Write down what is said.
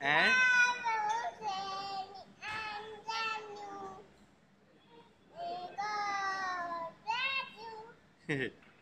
Eh? and